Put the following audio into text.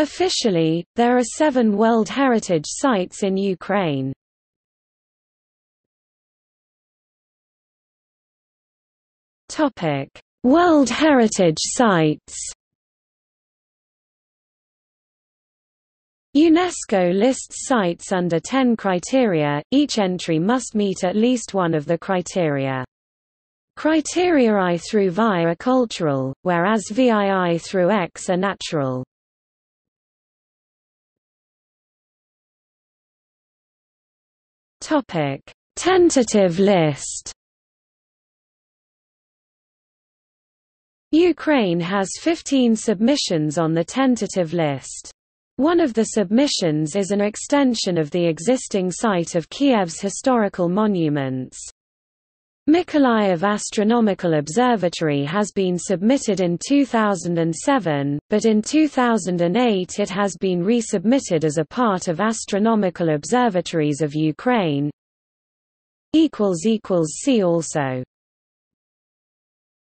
Officially, there are seven World Heritage Sites in Ukraine. World Heritage Sites UNESCO lists sites under 10 criteria, each entry must meet at least one of the criteria. Criteria I through VI are cultural, whereas VII through X are natural. Tentative list Ukraine has 15 submissions on the tentative list. One of the submissions is an extension of the existing site of Kiev's historical monuments. Mykolaiv Astronomical Observatory has been submitted in 2007, but in 2008 it has been resubmitted as a part of Astronomical Observatories of Ukraine. See also